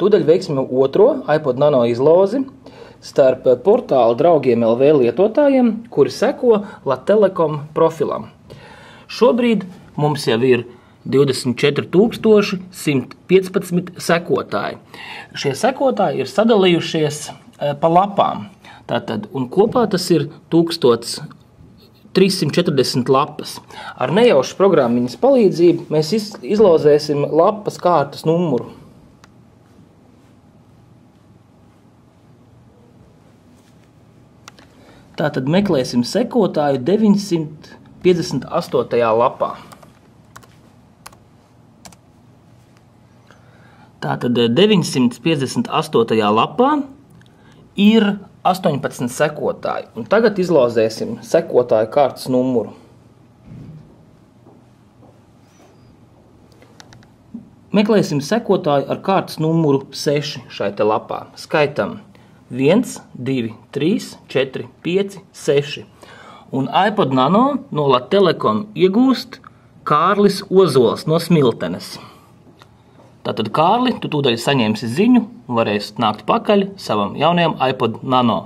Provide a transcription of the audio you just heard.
Tūdaļ veiksim otro iPod nano izlozi starp portāla draugiem LV lietotājiem, kuri seko Latvijas profilam. Šobrīd mums jau ir 24,115 sekotāji. Šie sekotāji ir sadalījušies eh, pa lapām. Tātad, un kopā tas ir 1340 lapas. Ar nejaušu programmiņas palīdzību mēs izlozēsim lapas kārtas numuru. Tātad meklēsim sekotāju 958. lapā. Tātad 958. Eh, lapā ir 18 sekotāji. Un tagad izlozēsim sekotāju kārtas numuru. Meklēsim sekotāju ar kārtas numuru 6 šai lapā. Skaitam 1, 2, 3, 4, 5, 6. Un iPod nano no Latvijas iegūst Kārlis Ozols no Smiltenes. Tātad, Kārli, tu tūdaļ saņemsi ziņu un varēsi nākt pakaļ savam jaunajam iPod nano.